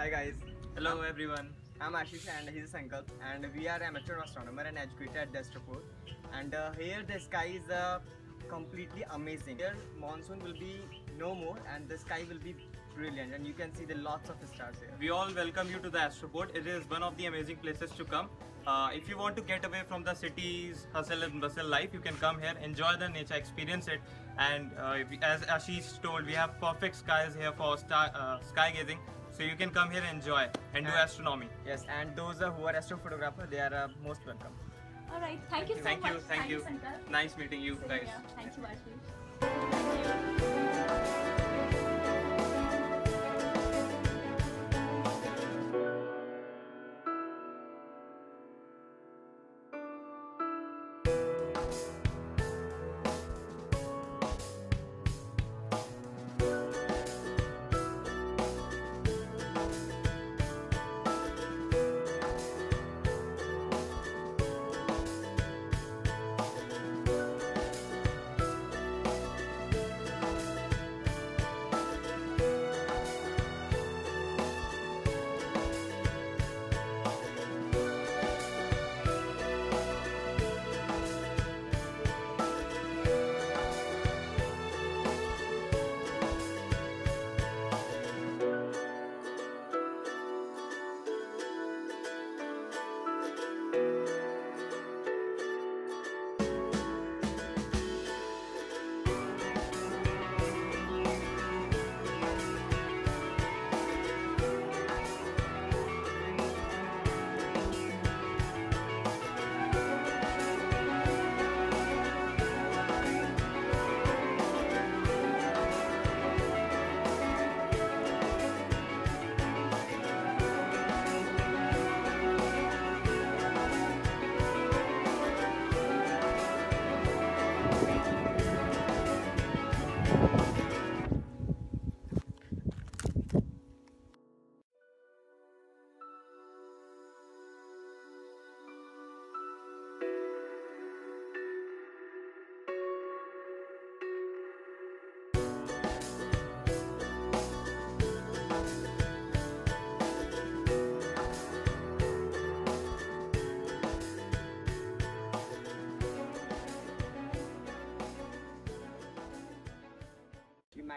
Hi guys, Hello everyone. I'm Ashish and he's Sankalp and we are amateur astronomer and educator at the Astroport. And uh, here the sky is uh, completely amazing. Here monsoon will be no more and the sky will be brilliant and you can see the lots of stars here. We all welcome you to the Astroport. It is one of the amazing places to come. Uh, if you want to get away from the city's hustle and bustle life, you can come here, enjoy the nature, experience it. And uh, as Ashish told, we have perfect skies here for star, uh, sky gazing. So you can come here and enjoy and do astronomy. Yes, and those uh, who are astrophotographer, they are uh, most welcome. All right. Thank you so Thank much. you, thank you. Sankar. Nice meeting you Same guys. here. Thank you, Ashish.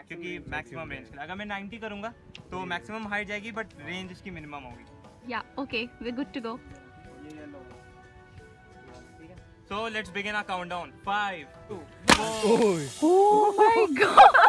क्योंकि maximum range के लिए। अगर मैं ninety करूँगा तो maximum height जाएगी but range इसकी minimum होगी। या okay we good to go so let's begin our countdown 5 2 1 oh my god